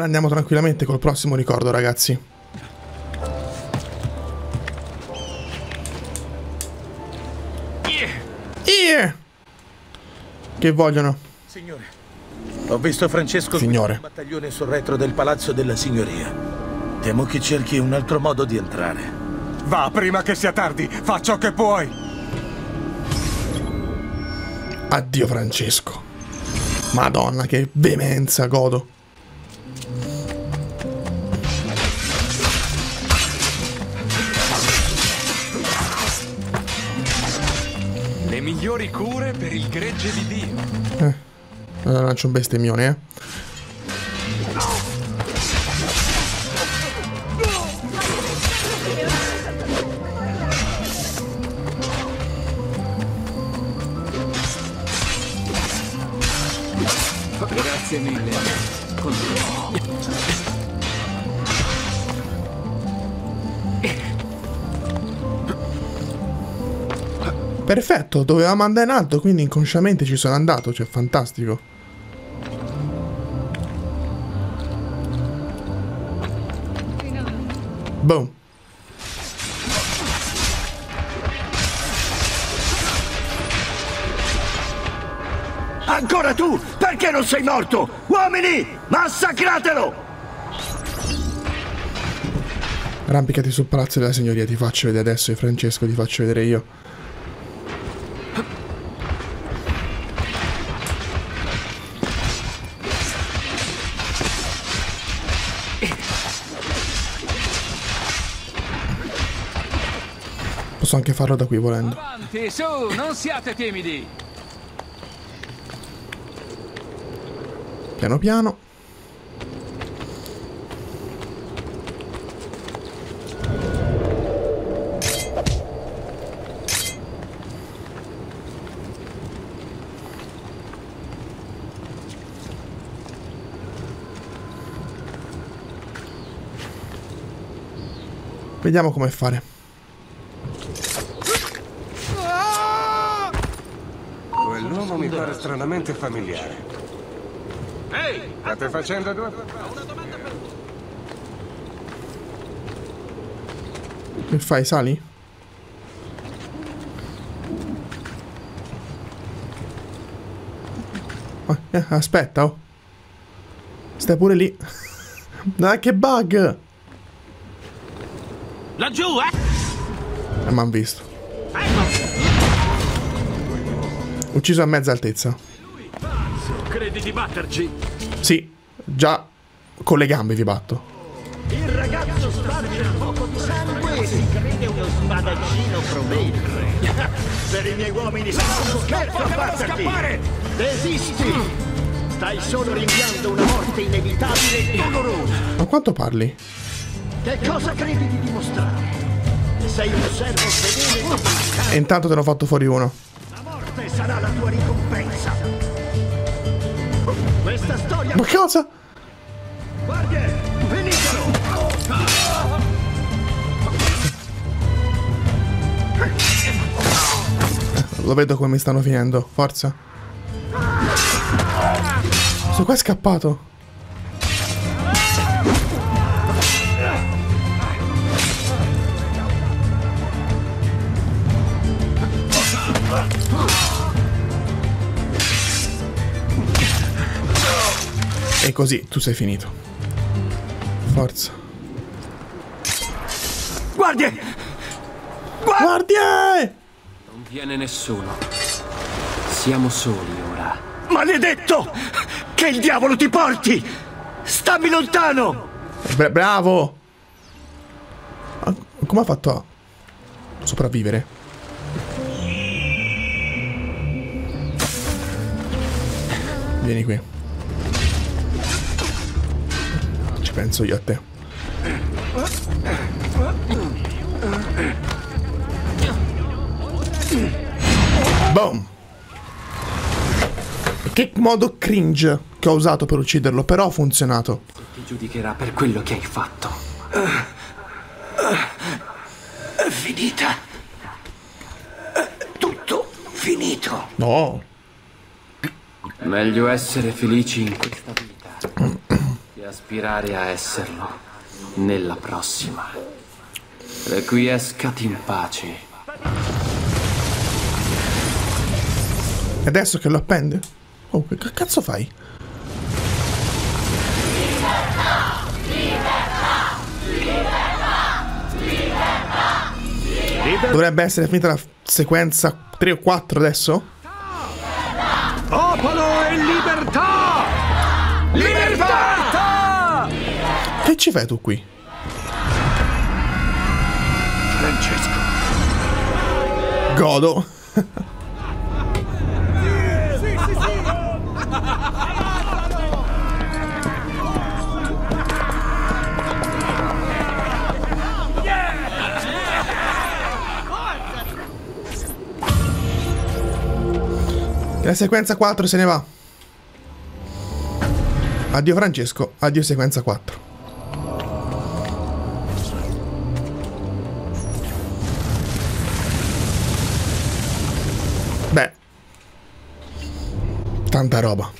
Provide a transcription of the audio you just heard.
Allora andiamo tranquillamente col prossimo ricordo, ragazzi. Yeah. Che vogliono? Signore, ho visto Francesco Signore. un battaglione sul retro del palazzo della signoria. Temo che cerchi un altro modo di entrare. Va prima che sia tardi, fa ciò che puoi. Addio Francesco. Madonna, che veemenza, godo. Migliori cure per il gregge di Dio. Eh. Allora lancio un bestemmione, eh. Grazie mille. Perfetto, dovevamo andare in alto, quindi inconsciamente ci sono andato, cioè fantastico. Boom. Ancora tu! Perché non sei morto? Uomini! Massacratelo! Arrampicati sul palazzo della signoria, ti faccio vedere adesso e Francesco ti faccio vedere io. Posso anche farlo da qui volendo. Avanti, su, non siate timidi. Piano piano. Vediamo come fare. Quell'uomo mi pare stranamente familiare. Ehi! State facendo due... Che fai, sali? Oh, eh, aspetta, oh. Stai pure lì. Dai, che bug! Laggiù, eh! Eh, m'han visto. Ucciso a mezza altezza. Credi di batterci? Sì, già con le gambe vi batto. Il ragazzo sparge un poco di sangue si crede uno spadaccino promettore. per i miei uomini sono uno scherzo a batterti! Desisti! Stai solo rinviando una morte inevitabile e dolorosa. Ma quanto parli? Che cosa credi di dimostrare? Sei un servo fedele E intanto te ne ho fatto fuori uno. Sarà la tua ricompensa. Questa storia... Ma cosa? Guardie, venitelo! Lo vedo come mi stanno finendo. Forza. Questo qua è scappato. E così tu sei finito. Forza. Guardie! Guardie! Non viene nessuno. Siamo soli ora. Maledetto! Che il diavolo ti porti! Stammi lontano! Bra- bravo! Ma come ha fatto a sopravvivere? Vieni qui. Ci penso io a te. Boom! Che modo cringe che ho usato per ucciderlo, però ha funzionato. Ti giudicherà per quello che hai fatto. È finita. È tutto finito. No. Meglio essere felici in questa vita aspirare a esserlo nella prossima. Requiescat in pace. E adesso che lo appende? Oh, che cazzo fai? Dovrebbe essere finita la sequenza 3 o 4 adesso? Popolo e libertà! Libertà! Che ci fai tu qui? Francesco. Godo. La sequenza 4 se ne va. Addio Francesco, addio sequenza 4. tanta roba.